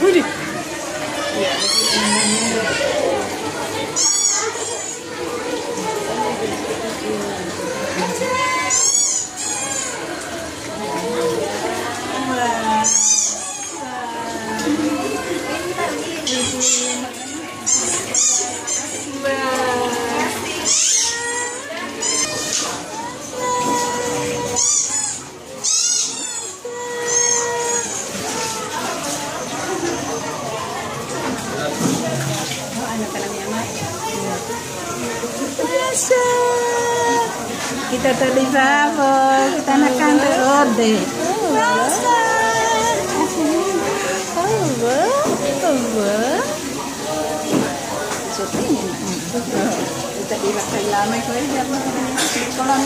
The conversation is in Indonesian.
Rudi. Ja, bisa kita tadi bawa kita nak kantor bisa Amba, Kita di bakal lama kau kolam